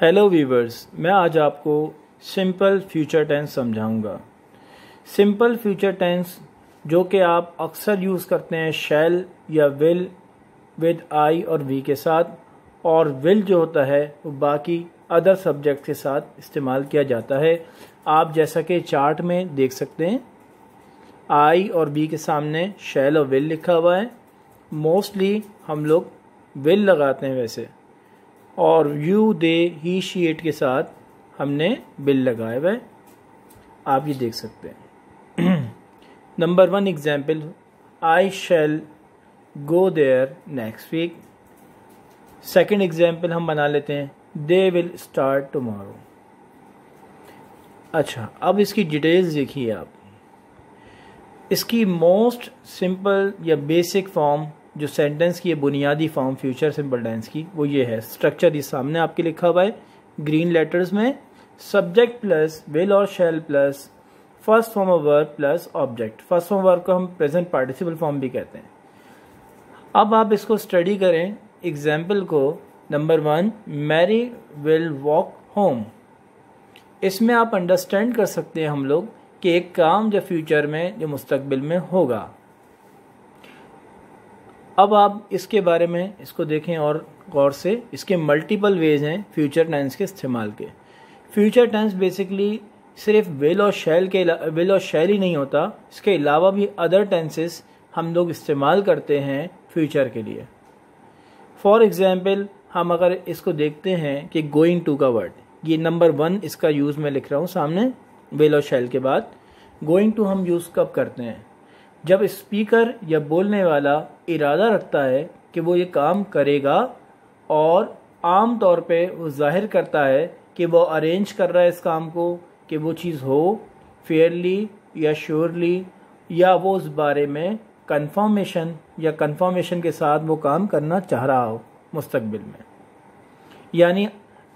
Hello viewers मैं आज आपको सिंपल फ्यूचर टेंस समझाऊँगा। सिंपल फ्यूचर टेंस जो कि आप अक्सर यूज़ करते हैं शैल या विल विद आई और वी के साथ, और विल जो होता है वो बाकी अदर सब्जेक्ट के साथ इस्तेमाल किया जाता है। आप जैसा कि चार्ट में देख सकते हैं आई और बी के सामने शैल और विल लिखा हुआ है। मोस्टली हम लोग विल लगाते हैं वैसे। और you they he she it के साथ हमने बिल लगाए हुए आप ये देख सकते हैं। Number one example I shall go there next week second example हम बना लेते हैं दे विल स्टार्ट टमोरो अच्छा अब इसकी डिटेल्स देखिए आप। इसकी मोस्ट सिंपल या बेसिक फॉर्म जो सेंटेंस की है, बुनियादी फॉर्म फ्यूचर सिंपल टेंस की, वो ये है। स्ट्रक्चर इस सामने आपके लिखा हुआ है। ग्रीन लेटर्स में सब्जेक्ट प्लस विल और shall plus first form of verb plus object first form verb को हम प्रेजेंट पार्टिसिपल फॉर्म भी कहते हैं। अब आप इसको स्टडी करें। एग्ज़ाम्पल को number one Mary will walk home इसमें आप अंडरस्टैंड कर सकते हैं हम लोग कि एक काम जो फ्यूचर में, जो मुस्तकबिल में होगा। अब आप इसके बारे में इसको देखें और गौर से, इसके मल्टीपल वेज हैं फ्यूचर टेंस के इस्तेमाल के। फ्यूचर टेंस बेसिकली सिर्फ़ विल और शैल के विल और शैल ही नहीं होता, इसके अलावा भी अदर टेंसेस हम लोग इस्तेमाल करते हैं फ्यूचर के लिए। फॉर एग्ज़ाम्पल हम अगर इसको देखते हैं कि गोइंग टू का वर्ड ये नंबर वन इसका यूज़ मैं लिख रहा हूँ सामने विल और शैल के बाद। गोइंग टू हम यूज़ कब करते हैं? जब स्पीकर या बोलने वाला इरादा रखता है कि वो ये काम करेगा और आम तौर पे वो ज़ाहिर करता है कि वो अरेंज कर रहा है इस काम को, कि वो चीज़ हो फेयरली या श्योरली या वो उस बारे में कंफर्मेशन या कंफर्मेशन के साथ वो काम करना चाह रहा हो मुस्तकबिल में। यानी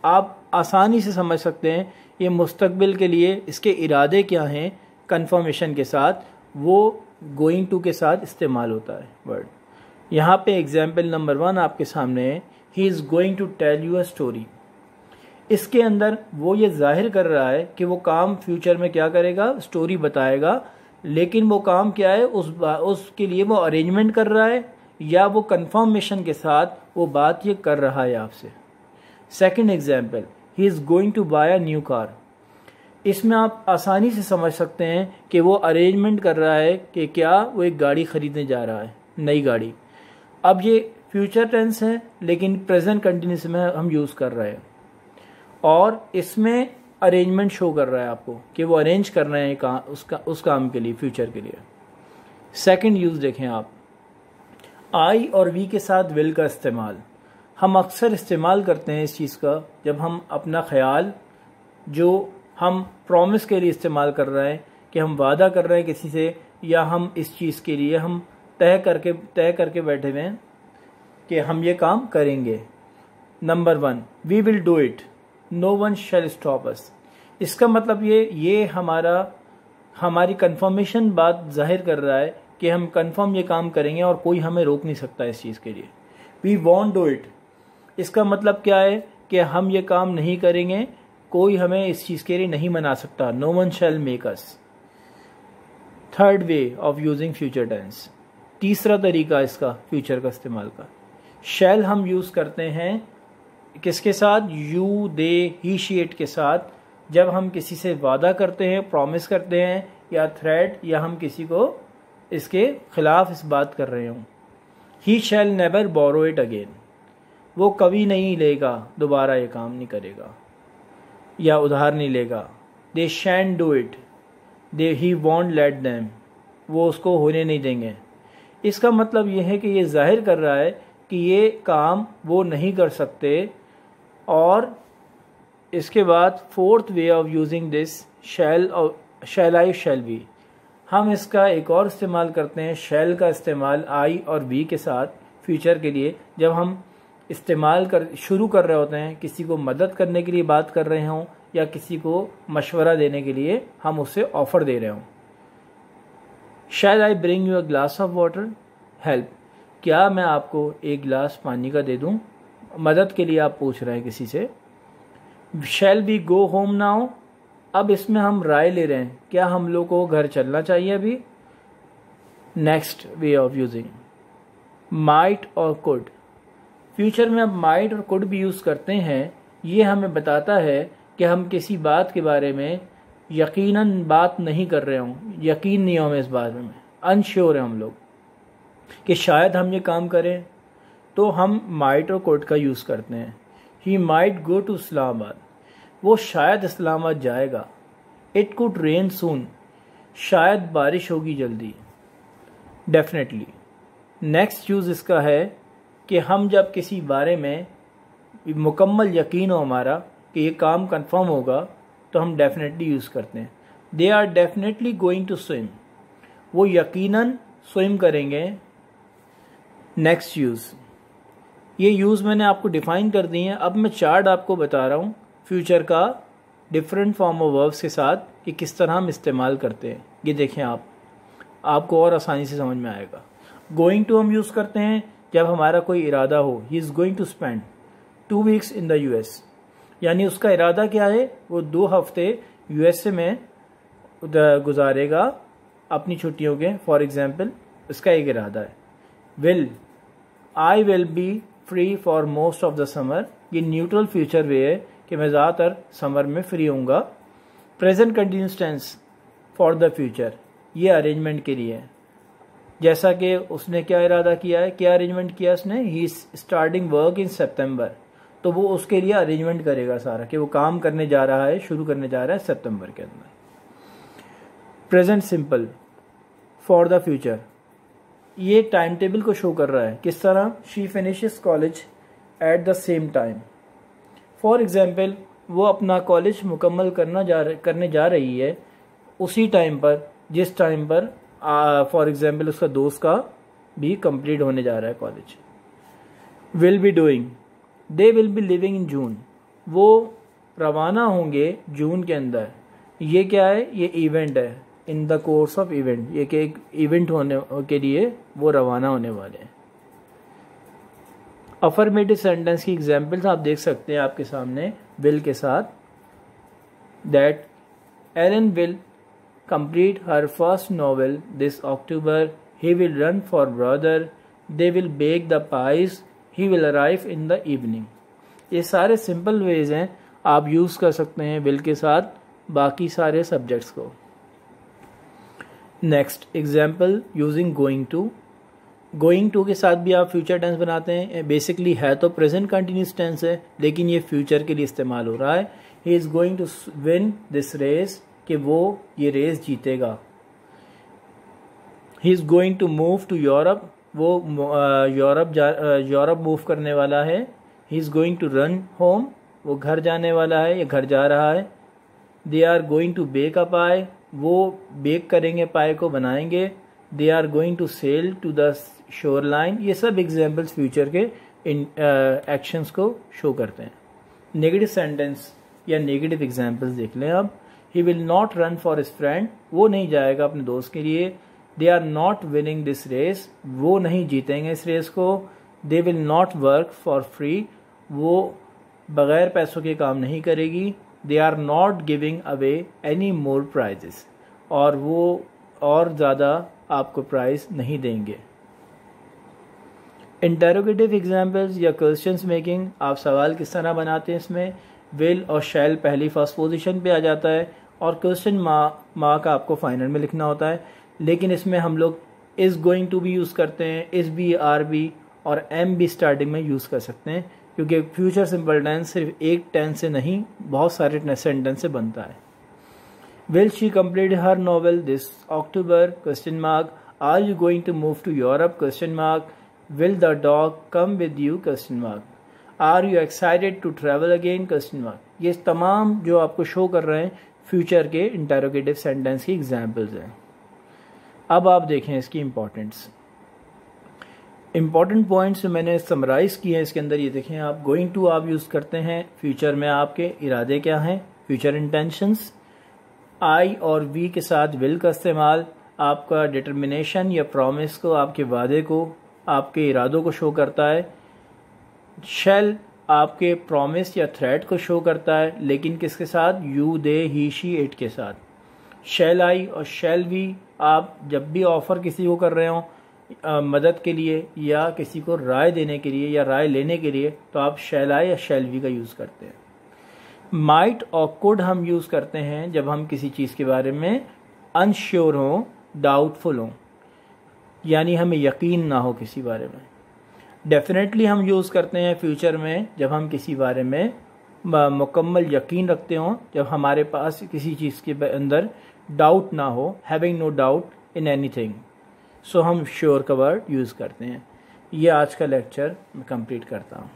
आप आसानी से समझ सकते हैं ये मुस्तकबिल के लिए इसके इरादे क्या हैं कंफर्मेशन के साथ वो गोइंग टू के साथ इस्तेमाल होता है वर्ड यहाँ पे एग्ज़ाम्पल नंबर वन आपके सामने है he is going to tell you a story इसके अंदर वो ये ज़ाहिर कर रहा है कि वो काम फ्यूचर में क्या करेगा स्टोरी बताएगा, लेकिन वो काम क्या है, उस उसके लिए वो अरेंजमेंट कर रहा है, या वो कन्फर्मेशन के साथ वो बात ये कर रहा है आपसे. Second example he is going to buy a new car इसमें आप आसानी से समझ सकते हैं कि वो अरेंजमेंट कर रहा है कि क्या वो एक गाड़ी खरीदने जा रहा है नई गाड़ी। अब ये फ्यूचर टेंस है लेकिन प्रेजेंट कंटिन्यूस में हम यूज़ कर रहे हैं। और इसमें अरेंजमेंट शो कर रहा है आपको कि वो अरेंज कर रहे हैं का, उसका उस काम के लिए फ्यूचर के लिए। सेकंड यूज़ देखें आप। आई और वी के साथ विल का इस्तेमाल। हम अक्सर इस्तेमाल करते हैं इस चीज़ का जब हम अपना ख्याल जो हम प्रॉमिस के लिए इस्तेमाल कर रहे हैं कि हम वादा कर रहे हैं किसी से, या हम इस चीज़ के लिए, हम तय करके तय करके बैठे हुए हैं कि हम ये काम करेंगे। Number one we will do it no one shall stop us इसका मतलब ये ये हमारा, हमारी कंफर्मेशन बात ज़ाहिर कर रहा है कि हम कंफर्म ये काम करेंगे और कोई हमें रोक नहीं सकता इस चीज़ के लिए। वी वॉन्ट डू इट इसका मतलब क्या है कि हम ये काम नहीं करेंगे कोई हमें इस चीज़ के लिए नहीं मना सकता। No one shall make us third way of using future tense तीसरा तरीका इसका फ्यूचर का इस्तेमाल का। शेल हम यूज़ करते हैं किसके साथ? यू दे ही शीट के साथ। जब हम किसी से वादा करते हैं प्रॉमिस करते हैं, या थ्रेड या हम किसी को इसके खिलाफ इस बात कर रहे हों। He shall never borrow it again वो कभी नहीं लेगा, दोबारा ये काम नहीं करेगा। या उधार नहीं लेगा। They shan't do it they he won't let them वो उसको होने नहीं देंगे। इसका मतलब ये है कि ये ज़ाहिर कर रहा है कि ये काम वो नहीं कर सकते और इसके बाद fourth way of using this shall और शैल आई शैल बी हम इसका एक और इस्तेमाल करते हैं शैल का इस्तेमाल आई और बी के साथ फ्यूचर के लिए। जब हम इस्तेमाल कर, शुरू कर रहे होते हैं, किसी को मदद करने के लिए बात कर रहे हों, या किसी को मशवरा देने के लिए हम उसे ऑफ़र दे रहे हों। शायद I bring you a glass of water help क्या मैं आपको एक गिलास पानी का दे दूँ? मदद के लिए आप पूछ रहे हैं किसी से। Shall we go home now अब इसमें हम राय ले रहे हैं, क्या हम लोग को घर चलना चाहिए अभी? Next way of using might और कुड फ्यूचर में अब माइट और कुड भी यूज़ करते हैं, ये हमें बताता है कि हम किसी बात के बारे में यकीनन बात नहीं कर रहे हों। यकीन नहीं हो हमें इस बारे में। अनश्योर है हम लोग कि शायद हम ये काम करें। तो हम माइट और कोट का यूज़ करते हैं। He might go to Islamabad वो शायद इस्लामाबाद जाएगा। इट कुड रेन सून शायद बारिश होगी जल्दी। डेफिनेटली नेक्स्ट यूज़ इसका है कि हम जब किसी बारे में मुकम्मल यकीन हो हमारा कि ये काम कंफर्म होगा तो हम डेफिनेटली यूज़ करते हैं। They are definitely going to swim वो यकीनन स्विम करेंगे नेक्स्ट यूज़ ये यूज़ मैंने आपको डिफाइन कर दी है। अब मैं चार्ट आपको बता रहा हूँ फ्यूचर का डिफरेंट फॉर्म ऑफ़ वर्ब्स के साथ कि किस तरह हम इस्तेमाल करते हैं। ये देखें आप। आपको और आसानी से समझ में आएगा। गोइंग टू हम यूज़ करते हैं। जब हमारा कोई इरादा हो he is going to spend two weeks in the US यानी उसका इरादा क्या है? वो दो हफ़्ते यूएसए में गुजारेगा अपनी छुट्टियों के फॉर एग्ज़ाम्पल इसका एक इरादा है। Will I will be free for most of the summer ये न्यूट्रल फ्यूचर वे है कि मैं ज़्यादातर समर में free हूँगा present continuous tense for the future ये अरेंजमेंट के लिए है। जैसा कि उसने क्या इरादा किया है, क्या अरेंजमेंट किया उसने? ही स्टार्टिंग वर्क इन सितंबर तो वो उसके लिए अरेंजमेंट करेगा सारा, कि वो काम करने जा रहा है, शुरू करने जा रहा है सितंबर के अंदर। Present simple for the future ये टाइम टेबल को शो कर रहा है। किस तरह? She finishes college at the same time for example वो अपना कॉलेज मुकम्मल करना जा करने जा रही है उसी टाइम पर, जिस टाइम पर फॉर एग्ज़ाम्पल उसका दोस्त का भी कंप्लीट होने जा रहा है college will be doing they will be leaving in June वो रवाना होंगे जून के अंदर। ये क्या है? ये इवेंट है। In the course of event ये कि एक इवेंट होने, के लिए वो रवाना होने वाले हैं। अफर्मेटिव सेंटेंस की एग्जाम्पल्स आप देख सकते हैं आपके सामने विल के साथ। That Aaron will complete her first novel this October. He will run for brother. They will bake the pies. He will arrive in the evening. ये सारे सिंपल वेज हैं आप यूज़ कर सकते हैं विल के साथ बाकी सारे सब्जेक्ट्स को next example using going to going to के साथ भी आप फ्यूचर टेंस बनाते हैं बेसिकली है तो प्रेजेंट कंटिन्यूस टेंस है, लेकिन ये फ्यूचर के लिए इस्तेमाल हो रहा है he is going to win this race कि वो ये रेस जीतेगा। He is going to move to Europe वो यूरोप जा यूरोप मूव करने वाला है। He is going to run home वो घर जाने वाला है, या घर जा रहा है। They are going to bake a pie वो बेक करेंगे पाए को बनाएँगे। They are going to sail to the shoreline ये सब एग्जाम्पल्स फ्यूचर के इन एक्शंस को शो करते हैं। नेगेटिव सेंटेंस या नेगेटिव एग्जाम्पल्स देख लें आप। He will not run for his friend वो नहीं जाएगा अपने दोस्त के लिए. They are not winning this race वो नहीं जीतेंगे इस रेस को. They will not work for free वो बगैर पैसों के काम नहीं करेगी. They are not giving away any more prizes और वो और ज़्यादा आपको प्राइज नहीं देंगे. इंटेरोगेटिव एग्जाम्पल्स या क्वेश्चन मेकिंग आप सवाल किस तरह बनाते हैं इसमें? विल और शैल पहली फ़र्स्ट पोजीशन पे आ जाता है. और क्वेश्चन माँ का आपको फाइनल में लिखना होता है। लेकिन इसमें हम लोग इज़ गोइंग टू भी यूज़ करते हैं इज़ बी आर बी और एम भी स्टार्टिंग में यूज़ कर सकते हैं, क्योंकि फ्यूचर सिंपल टेंस सिर्फ़ एक टेंस से नहीं, बहुत सारे सेंटेंस से बनता है। Will she complete her novel this October question mark are you going to move to Europe question mark will the dog come with you question mark are you excited to travel again question mark ये तमाम जो आपको show कर रहे हैं future के interrogative sentence की examples हैं। अब आप देखें इसकी इंपॉर्टेंस इंपॉर्टेंट पॉइंट्स मैंने समराइज किए हैं इसके अंदर। ये देखें, आप गोइंग टू आप यूज़ करते हैं। फ्यूचर में आपके इरादे क्या हैं? फ्यूचर इंटेंशंस आई और वी के साथ विल का इस्तेमाल। आपका डिटर्मिनेशन या प्रॉमिस को, आपके वादे को, आपके इरादों को शो करता है। शेल आपके प्रॉमिस या थ्रेट को शो करता है, लेकिन किसके साथ? You they he she it के साथ। शेल आई और शेल वी आप जब भी ऑफ़र किसी को कर रहे हो मदद के लिए या किसी को राय देने के लिए या राय लेने के लिए तो आप शेल आई या शेल वी का यूज़ करते हैं। माइट और कुड हम यूज़ करते हैं जब हम किसी चीज़ के बारे में अनश्योर हों डाउटफुल हों। यानी हमें यकीन ना हो किसी बारे में। डेफिनेटली हम यूज़ करते हैं फ्यूचर में, जब हम किसी बारे में मुकम्मल यकीन रखते हों, जब हमारे पास किसी चीज़ के अंदर डाउट ना हो having no doubt in anything so हम श्योर का वर्ड यूज़ करते हैं। ये आज का लेक्चर मैं कंप्लीट करता हूँ।